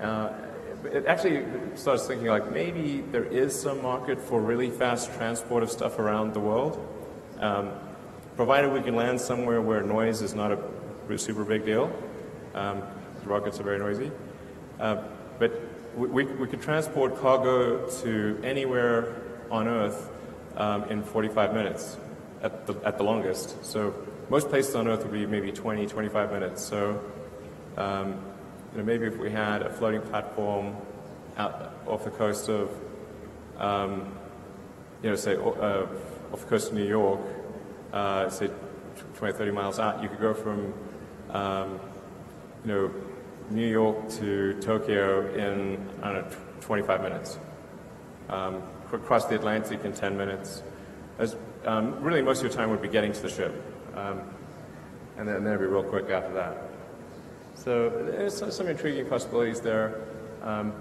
Uh, it actually starts thinking like maybe there is some market for really fast transport of stuff around the world, um, provided we can land somewhere where noise is not a super big deal. Um, rockets are very noisy, uh, but we, we could transport cargo to anywhere on Earth um, in 45 minutes at the, at the longest. So most places on Earth would be maybe 20, 25 minutes. So um, you know, maybe if we had a floating platform out off the coast of, um, you know, say uh, off the coast of New York, uh, say 20, 30 miles out, you could go from, um, you know, New York to Tokyo in, I don't know, 25 minutes. Um, across the Atlantic in 10 minutes. As, um, really, most of your time would be getting to the ship. Um, and then, then it'd be real quick after that. So there's some intriguing possibilities there. Um,